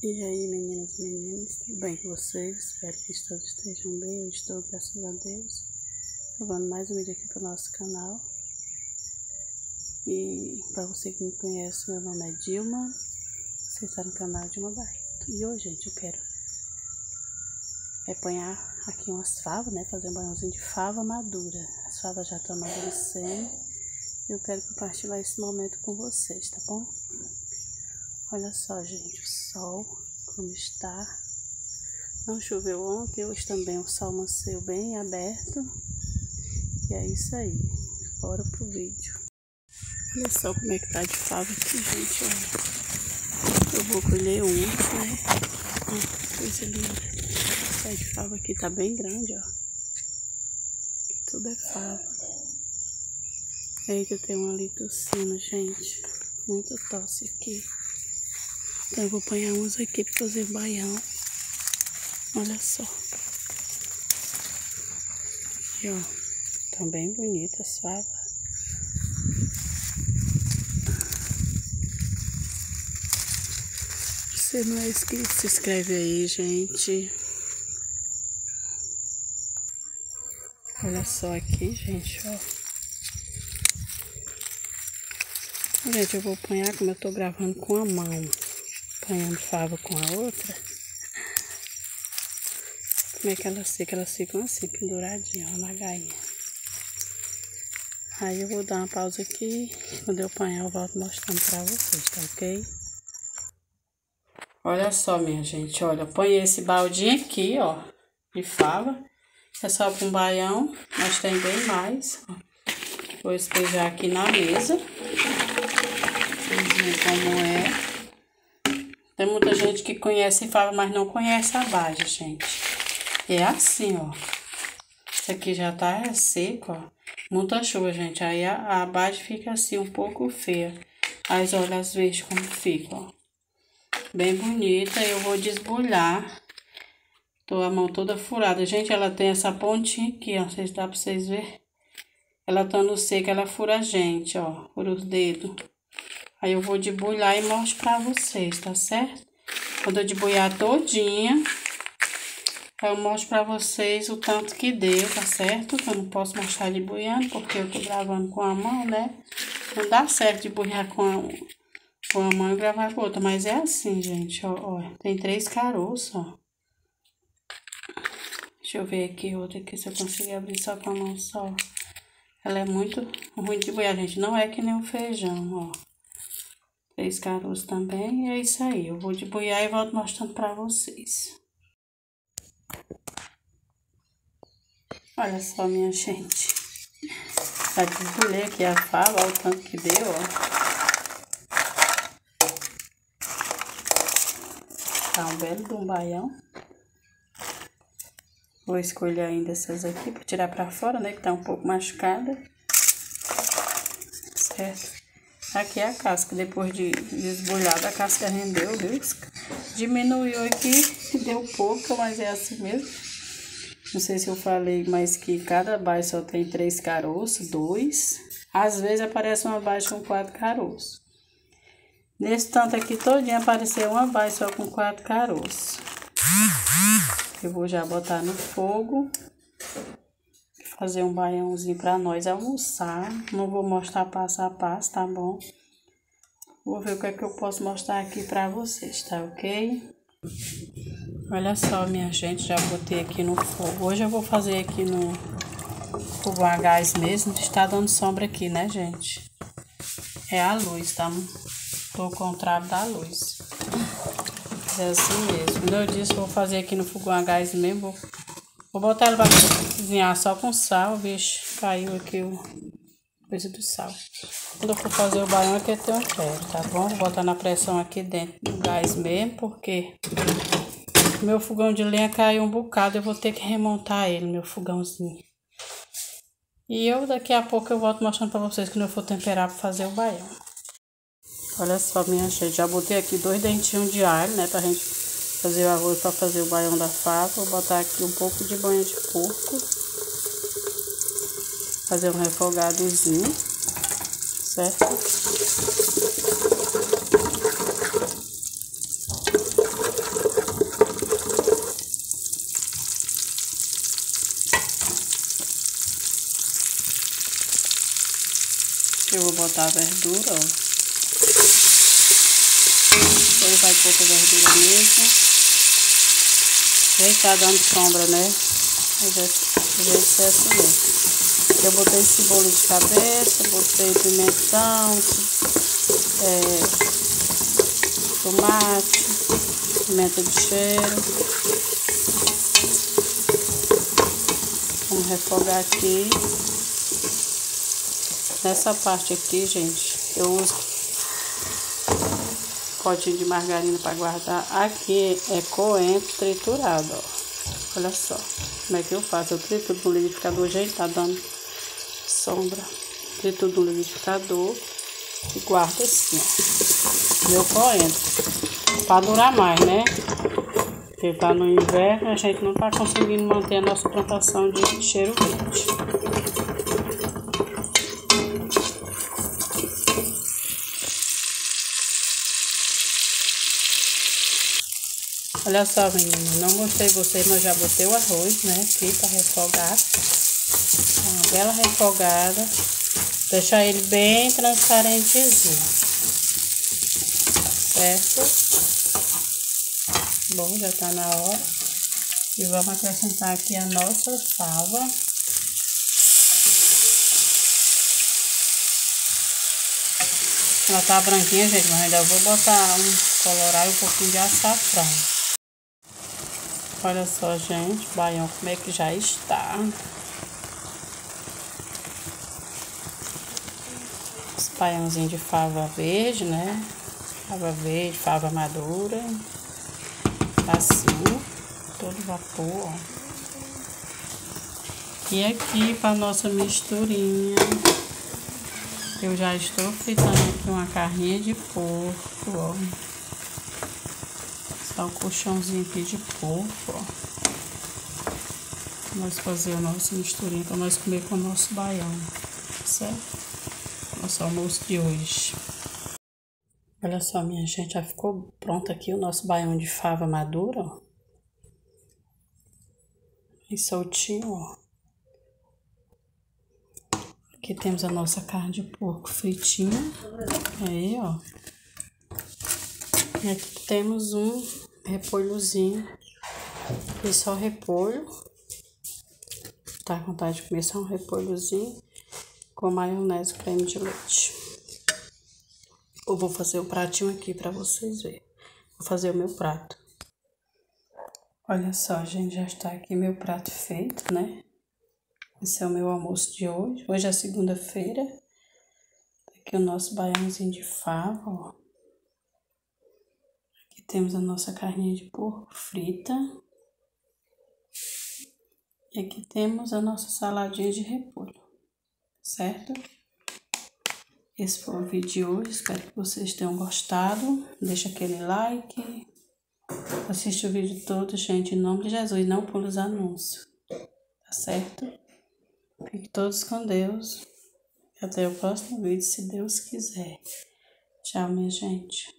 E aí, meninas e meninos, tudo bem com vocês? Espero que todos estejam bem. Eu estou, graças a Deus, gravando mais um vídeo aqui para o nosso canal. E para você que me conhece, meu nome é Dilma. Você está no canal Dilma Barreto. E hoje, gente, eu quero apanhar aqui umas favas, né? Fazer um banhozinho de fava madura. As favas já estão amadurecendo. Eu quero compartilhar esse momento com vocês, tá bom? Olha só, gente, o sol como está. Não choveu ontem, hoje também o sol amanheceu bem aberto. E é isso aí. Bora pro vídeo. Olha só como é que tá de fava aqui, gente, olha. Eu vou colher um, né? Olha, coisa linda. Essa de fava aqui tá bem grande, ó. Aqui tudo é fava. Eita, tem um ali tossindo, gente. Muito tosse aqui. Então eu vou apanhar uns aqui para fazer baião. Olha só. E ó, estão bem bonitas as. Se não é inscrito, se inscreve aí, gente. Olha só aqui, gente, ó. Gente, eu vou apanhar como eu tô gravando com a mão apanhando fava com a outra. Como é que elas ficam? Elas ficam assim, penduradinhas na gainha. Aí eu vou dar uma pausa aqui. Quando eu apanhar, eu volto mostrando pra vocês, tá ok? Olha só, minha gente, olha, ponho esse baldinho aqui, ó, de fava. É só para um baião, mas tem bem mais. Vou espejar aqui na mesa. Vocês como é. Tem muita gente que conhece fava, mas não conhece a base, gente. É assim, ó. Isso aqui já tá seco, ó. Muita chuva, gente. Aí a, a base fica assim, um pouco feia. As olhas verdes como fica, ó. Bem bonita. Eu vou desbulhar. Tô a mão toda furada. Gente, ela tem essa pontinha aqui, ó. Vocês dá pra vocês verem. Ela tá no seco, ela fura a gente, ó. Fura os dedos. Aí eu vou debulhar e mostro pra vocês, tá certo? Quando eu debulhar todinha, eu mostro pra vocês o tanto que deu, tá certo? Eu não posso mostrar debulhando, porque eu tô gravando com a mão, né? Não dá certo debulhar com a, com a mão e gravar com outra, mas é assim, gente, ó, ó. Tem três caroços, ó. Deixa eu ver aqui outra aqui, se eu conseguir abrir só com a mão só. Ela é muito ruim de boiar, gente. Não é que nem o feijão, ó. Três caroços também. E é isso aí. Eu vou deboiar e volto mostrando pra vocês. Olha só, minha gente. Já desbolhei aqui a fava, olha o tanto que deu, ó. Tá um belo de um baião. Vou escolher ainda essas aqui para tirar para fora, né? Que tá um pouco machucada. Certo? Aqui é a casca, depois de desbolhada, a casca rendeu, viu? Diminuiu aqui, deu pouco, mas é assim mesmo. Não sei se eu falei, mas que cada baixo só tem três caroços, dois. Às vezes aparece uma baixa com quatro caroços. Nesse tanto aqui todinho apareceu uma baixa só com quatro caroços. Eu vou já botar no fogo fazer um baiãozinho para nós almoçar. Não vou mostrar passo a passo, tá bom? Vou ver o que é que eu posso mostrar aqui para vocês, tá ok? Olha só, minha gente, já botei aqui no fogo. Hoje eu vou fazer aqui no fogo a gás mesmo. Está dando sombra aqui, né, gente? É a luz, tá? Tô contrário da luz. É assim mesmo. Como eu disse, vou fazer aqui no fogão a gás mesmo. Vou Vou botar ela pra cozinhar só com sal, bicho. Caiu aqui o coisa do sal. Quando eu for fazer o baião aqui, eu tenho quero, tá bom? Vou botar na pressão aqui dentro do gás mesmo, porque meu fogão de lenha caiu um bocado. Eu vou ter que remontar ele, meu fogãozinho. E eu daqui a pouco eu volto mostrando pra vocês quando eu for temperar pra fazer o baião. Olha só, minha gente, já botei aqui dois dentinhos de alho, né, pra gente fazer o arroz para fazer o baião da fava. Vou botar aqui um pouco de banho de porco. Fazer um refogadozinho, certo? Eu vou botar a verdura, ó. Vou levar pôr pouca verdura mesmo. Gente, tá dando sombra, né? Mas é, assim mesmo. Eu botei cebola de cabeça, botei pimentão, é, tomate, pimenta de cheiro. Vamos refogar aqui. Nessa parte aqui, gente, eu uso potinho de margarina para guardar. Aqui é coentro triturado, ó. Olha só como é que eu faço. Eu trituro no liquidificador, gente, tá dando sombra. Trituro no liquidificador e guardo assim, ó. Meu coentro. Para durar mais, né? Porque tá no inverno, a gente não tá conseguindo manter a nossa plantação de cheiro verde. Olha só, menina, não mostrei você, mas já botei o arroz, né, aqui para refogar. Uma bela refogada. Deixar ele bem transparentezinho. Certo? Bom, já tá na hora. E vamos acrescentar aqui a nossa fava. Ela tá branquinha, gente, mas ainda vou botar um colorar e um pouquinho de açafrão. Olha só, gente, o baião como é que já está. Os baiãozinhos de fava verde, né? Fava verde, fava madura. Assim, todo vapor, ó. E aqui para nossa misturinha, eu já estou fritando aqui uma carninha de porco, ó botar o colchãozinho aqui de porco, ó. Nós fazer a nossa misturinha para nós comer com o nosso baião, certo? Nosso almoço de hoje. Olha só, minha gente, já ficou pronto aqui o nosso baião de fava madura, ó. E soltinho, ó. Aqui temos a nossa carne de porco fritinha. Aí, ó. E aqui temos um repolhozinho. E só repolho. Tá com vontade de comer só um repolhozinho com maionese creme de leite. Eu vou fazer o um pratinho aqui para vocês verem. Vou fazer o meu prato. Olha só, gente, já está aqui meu prato feito, né? Esse é o meu almoço de hoje. Hoje é segunda-feira. Aqui o nosso baiãozinho de fava, ó. Temos a nossa carninha de porco frita. E aqui temos a nossa saladinha de repolho, certo? Esse foi o vídeo de hoje, espero que vocês tenham gostado. Deixa aquele like. Assiste o vídeo todo, gente, em nome de Jesus, não pula os anúncios, tá certo? Fiquem todos com Deus. Até o próximo vídeo, se Deus quiser. Tchau, minha gente.